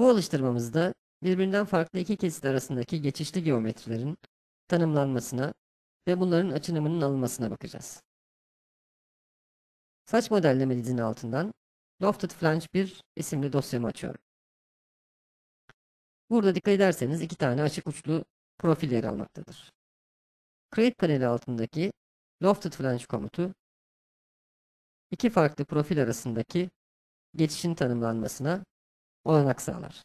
Bu alıştırmamızda birbirinden farklı iki kesit arasındaki geçişli geometrilerin tanımlanmasına ve bunların açınımının alınmasına bakacağız. Saç modelleme dizinin altından Lofted Flange 1 isimli dosyamı açıyorum. Burada dikkat ederseniz iki tane açık uçlu profil yer almaktadır. Create paneli altındaki Lofted Flange komutu iki farklı profil arasındaki geçişin tanımlanmasına olanak sağlar.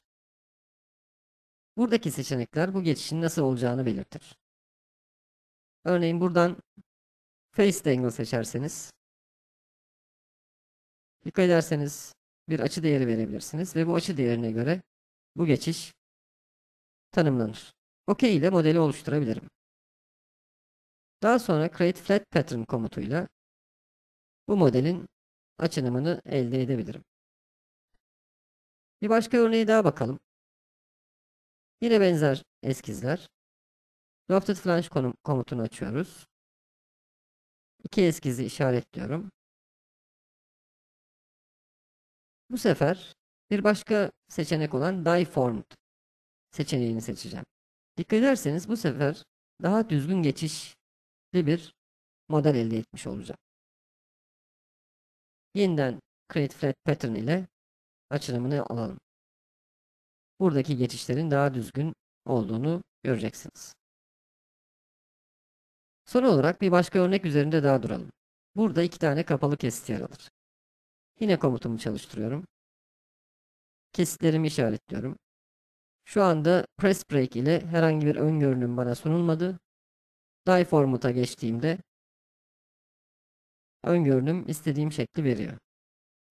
Buradaki seçenekler bu geçişin nasıl olacağını belirtir. Örneğin buradan Face Angle seçerseniz dikkat ederseniz bir açı değeri verebilirsiniz ve bu açı değerine göre bu geçiş tanımlanır. OK ile modeli oluşturabilirim. Daha sonra Create Flat Pattern komutuyla bu modelin açınımını elde edebilirim. Bir başka örneğe daha bakalım. Yine benzer eskizler. Lofted Flange komutunu açıyoruz. İki eskizi işaretliyorum. Bu sefer bir başka seçenek olan Die Formed seçeneğini seçeceğim. Dikkat ederseniz bu sefer daha düzgün geçişli bir model elde etmiş olacağım. Yeniden Create Flat Pattern ile açılımını alalım. Buradaki geçişlerin daha düzgün olduğunu göreceksiniz. Son olarak bir başka örnek üzerinde daha duralım. Burada iki tane kapalı kesit yer alır. Yine komutumu çalıştırıyorum. Kesitlerimi işaretliyorum. Şu anda Press Break ile herhangi bir ön görünüm bana sunulmadı. Die Format'a geçtiğimde ön görünüm istediğim şekli veriyor.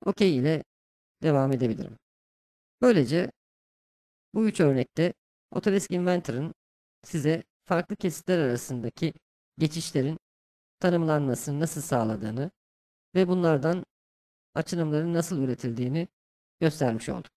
OK ile devam edebilirim. Böylece bu üç örnekte Autodesk Inventor'ın size farklı kesitler arasındaki geçişlerin tanımlanmasını nasıl sağladığını ve bunlardan açılımların nasıl üretildiğini göstermiş olduk.